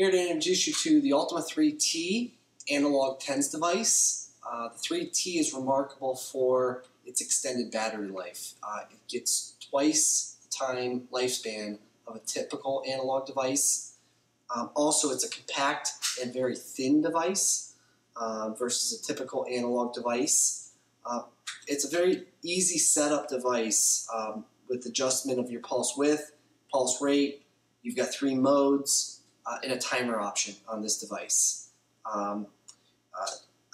Here to introduce you to the Ultima 3T analog TENS device. Uh, the 3T is remarkable for its extended battery life. Uh, it gets twice the time lifespan of a typical analog device. Um, also, it's a compact and very thin device uh, versus a typical analog device. Uh, it's a very easy setup device um, with adjustment of your pulse width, pulse rate. You've got three modes uh, and a timer option on this device. Um, uh,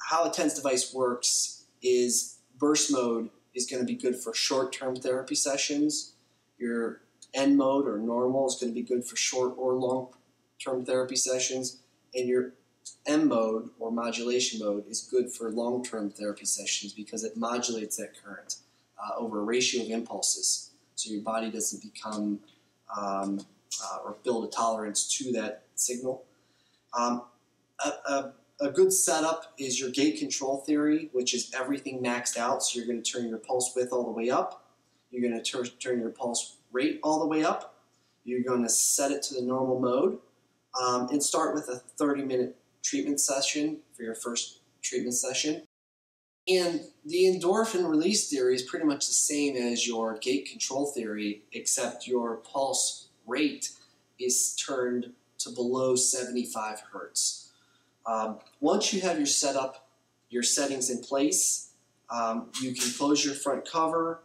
how a TENS device works is burst mode is going to be good for short-term therapy sessions. Your N mode or normal is going to be good for short or long-term therapy sessions, and your M mode or modulation mode is good for long-term therapy sessions because it modulates that current uh, over a ratio of impulses, so your body doesn't become um, uh, or build a tolerance to that signal. Um, a, a, a, good setup is your gate control theory, which is everything maxed out. So you're going to turn your pulse width all the way up. You're going to turn your pulse rate all the way up. You're going to set it to the normal mode um, and start with a 30 minute treatment session for your first treatment session. And the endorphin release theory is pretty much the same as your gate control theory, except your pulse rate is turned to below 75 hertz. Um, once you have your setup, your settings in place, um, you can close your front cover,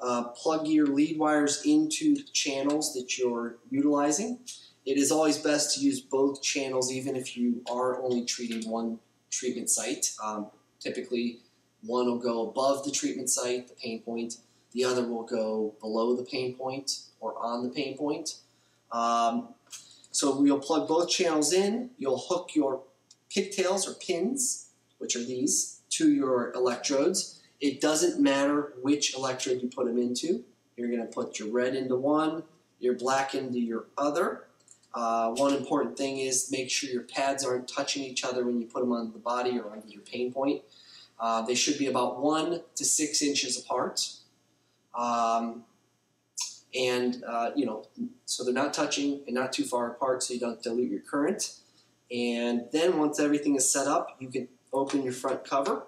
uh, plug your lead wires into the channels that you're utilizing. It is always best to use both channels even if you are only treating one treatment site. Um, typically, one will go above the treatment site, the pain point, the other will go below the pain point or on the pain point. Um, so you'll plug both channels in, you'll hook your pigtails or pins, which are these, to your electrodes. It doesn't matter which electrode you put them into. You're going to put your red into one, your black into your other. Uh, one important thing is make sure your pads aren't touching each other when you put them on the body or onto your pain point. Uh, they should be about one to six inches apart. Um, and uh, you know, so they're not touching and not too far apart, so you don't dilute your current. And then once everything is set up, you can open your front cover,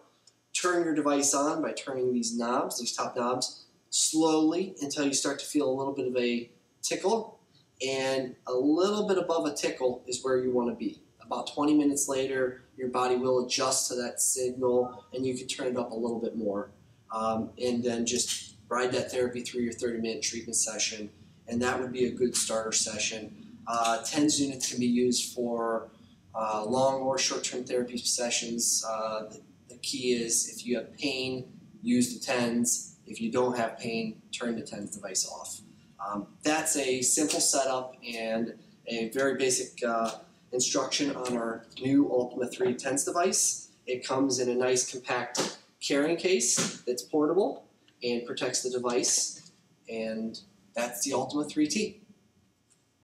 turn your device on by turning these knobs, these top knobs, slowly until you start to feel a little bit of a tickle. And a little bit above a tickle is where you want to be. About 20 minutes later, your body will adjust to that signal and you can turn it up a little bit more. Um, and then just ride that therapy through your 30 minute treatment session, and that would be a good starter session. Uh, TENS units can be used for uh, long or short term therapy sessions. Uh, the, the, key is if you have pain, use the TENS. If you don't have pain, turn the TENS device off. Um, that's a simple setup and a very basic uh, instruction on our new Ultima 3 TENS device. It comes in a nice compact carrying case that's portable and protects the device. And that's the Ultima 3T.